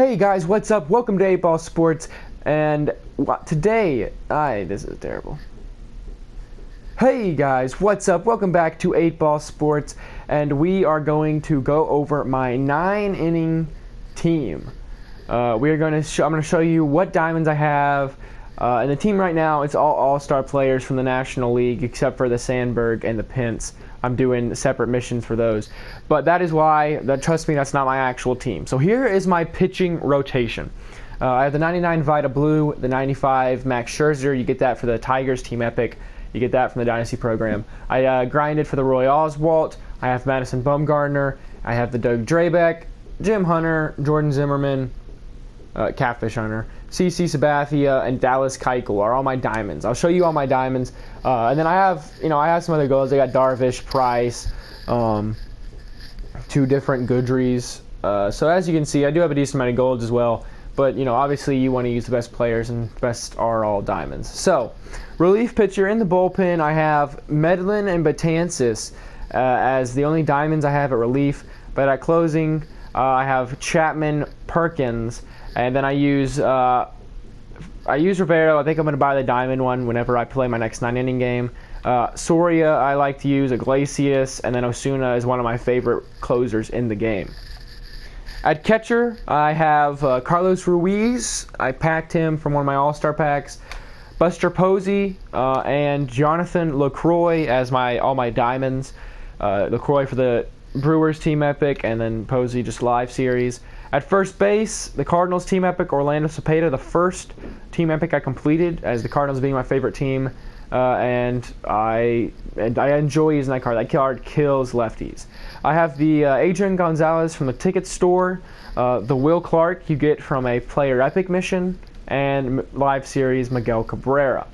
Hey guys, what's up? Welcome to 8 Ball Sports, and today, I this is terrible. Hey guys, what's up? Welcome back to 8 Ball Sports, and we are going to go over my nine inning team. Uh, we are going to. I'm going to show you what diamonds I have. Uh, and the team right now, it's all all-star players from the National League, except for the Sandberg and the Pence. I'm doing separate missions for those. But that is why, that trust me, that's not my actual team. So here is my pitching rotation. Uh, I have the 99 Vida Blue, the 95 Max Scherzer. You get that for the Tigers Team Epic. You get that from the Dynasty program. I uh, grinded for the Roy Oswalt. I have Madison Bumgarner. I have the Doug Drabek, Jim Hunter, Jordan Zimmermann, uh, Catfish Hunter. CC Sabathia and Dallas Keuchel are all my diamonds. I'll show you all my diamonds, uh, and then I have you know I have some other goals. I got Darvish, Price, um, two different Goodries. Uh, so as you can see, I do have a decent amount of golds as well. But you know, obviously, you want to use the best players, and best are all diamonds. So, relief pitcher in the bullpen, I have Medlen and Betances uh, as the only diamonds I have at relief. But at closing, uh, I have Chapman, Perkins, and then I use uh, I use Rivero. I think I'm going to buy the diamond one whenever I play my next nine inning game. Uh, Soria, I like to use Iglesias, and then Osuna is one of my favorite closers in the game. At catcher, I have uh, Carlos Ruiz. I packed him from one of my All Star packs. Buster Posey uh, and Jonathan Lucroy as my all my diamonds. Uh, Lucroy for the Brewers team epic, and then Posey just live series. At first base, the Cardinals team epic, Orlando Cepeda, the first team epic I completed, as the Cardinals being my favorite team, uh, and I and I enjoy using that card. That card kills lefties. I have the uh, Adrian Gonzalez from the ticket store, uh, the Will Clark you get from a player epic mission, and live series Miguel Cabrera.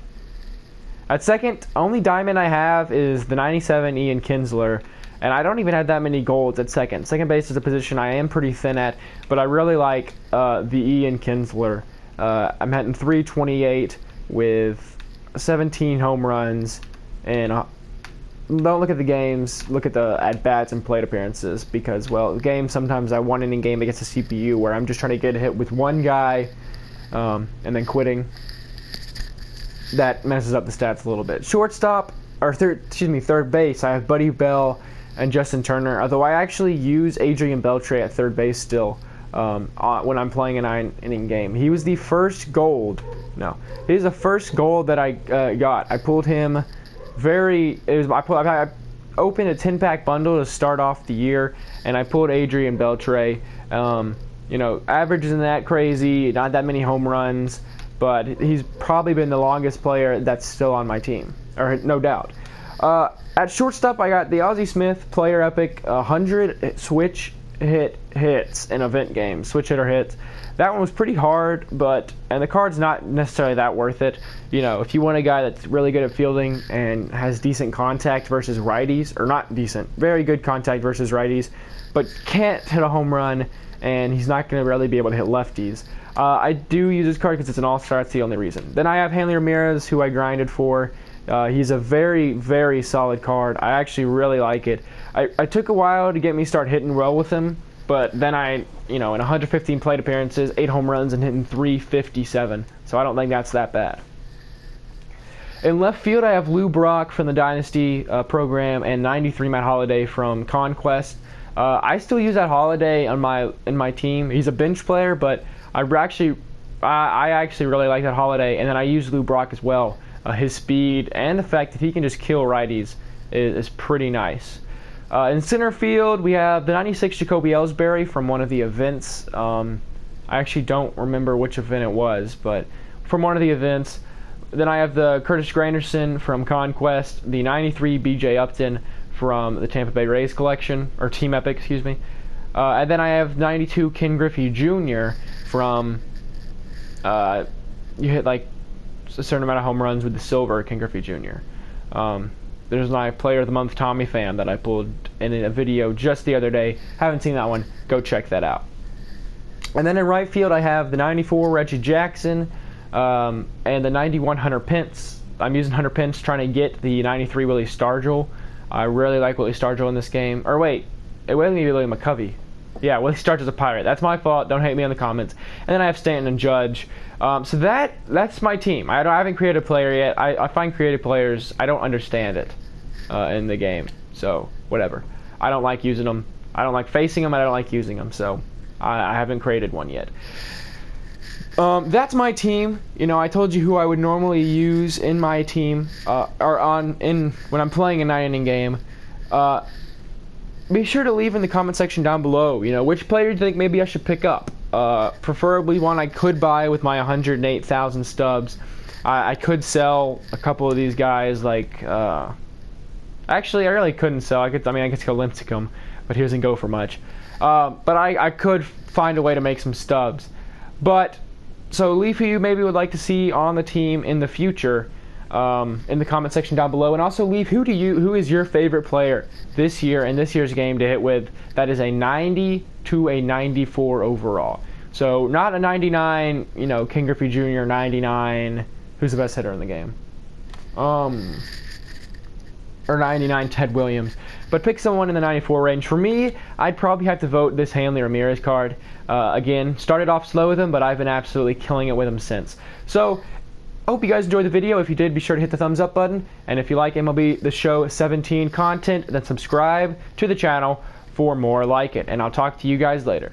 At second, only diamond I have is the 97 Ian Kinsler and I don't even have that many golds at second. Second base is a position I am pretty thin at, but I really like uh, the Ian Kinsler. Uh, I'm hitting 328 with 17 home runs, and uh, don't look at the games. Look at the at bats and plate appearances because, well, games sometimes I one inning game against a CPU where I'm just trying to get hit with one guy um, and then quitting. That messes up the stats a little bit. Shortstop or third, excuse me, third base. I have Buddy Bell and Justin Turner. Although I actually use Adrian Beltre at third base still um, uh, when I'm playing a nine inning game. He was the first gold. No, he he's the first gold that I uh, got. I pulled him very. It was I, pulled, I opened a 10 pack bundle to start off the year, and I pulled Adrian Beltre. Um, you know, average isn't that crazy, not that many home runs, but he's probably been the longest player that's still on my team, or no doubt. Uh, at shortstop, I got the Ozzie Smith Player Epic 100 switch hit hits in event games, switch hitter hits. That one was pretty hard, but and the card's not necessarily that worth it. You know, if you want a guy that's really good at fielding and has decent contact versus righties, or not decent, very good contact versus righties, but can't hit a home run, and he's not going to really be able to hit lefties. Uh, I do use this card because it's an all-star. That's the only reason. Then I have Hanley Ramirez, who I grinded for. Uh, he's a very, very solid card. I actually really like it. I, I took a while to get me start hitting well with him, but then I, you know, in 115 plate appearances, eight home runs, and hitting 357. So I don't think that's that bad. In left field, I have Lou Brock from the Dynasty uh, program and 93 Matt Holliday from Conquest. Uh, I still use that Holliday on my in my team. He's a bench player, but I actually I, I actually really like that Holliday, and then I use Lou Brock as well. Uh, his speed and the fact that he can just kill righties is, is pretty nice. Uh, in center field, we have the 96 Jacoby Ellsbury from one of the events. Um, I actually don't remember which event it was, but from one of the events. Then I have the Curtis Granderson from Conquest, the 93 BJ Upton from the Tampa Bay Rays collection, or Team Epic, excuse me. Uh, and then I have 92 Ken Griffey Jr. from. Uh, you hit like a certain amount of home runs with the silver Ken Griffey Jr. Um, there's my Player of the Month Tommy Pham that I pulled in a video just the other day. Haven't seen that one. Go check that out. And then in right field, I have the 94 Reggie Jackson um, and the 91 Hunter Pence. I'm using Hunter Pence trying to get the 93 Willie Stargell. I really like Willie Stargell in this game. Or wait, it wasn't even Willie McCovey. Yeah, well, he starts as a pirate. That's my fault. Don't hate me in the comments. And then I have Stanton and Judge. Um, so that that's my team. I, I haven't created a player yet. I, I find creative players. I don't understand it uh, in the game. So whatever. I don't like using them. I don't like facing them. I don't like using them. So I, I haven't created one yet. Um, that's my team. You know, I told you who I would normally use in my team, uh, or on in when I'm playing a nine inning game. Uh, be sure to leave in the comment section down below. You know, which player do you think maybe I should pick up? Uh, preferably one I could buy with my 108,000 stubs. I, I, could sell a couple of these guys. Like, uh, actually, I really couldn't sell. I could. I mean, I could go Lincecum, but he doesn't go for much. Uh, but I, I could find a way to make some stubs. But so leave who you maybe would like to see on the team in the future um, in the comment section down below, and also leave who do you who is your favorite player this year in this year's game to hit with that is a 90 to a 94 overall. So not a 99, you know, Ken Griffey Jr. 99. Who's the best hitter in the game? Um, or 99 Ted Williams. But pick someone in the 94 range. For me, I'd probably have to vote this Hanley Ramirez card. Uh, again, started off slow with him, but I've been absolutely killing it with him since. So, I hope you guys enjoyed the video. If you did, be sure to hit the thumbs up button. And if you like MLB The Show 17 content, then subscribe to the channel for more like it. And I'll talk to you guys later.